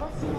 você.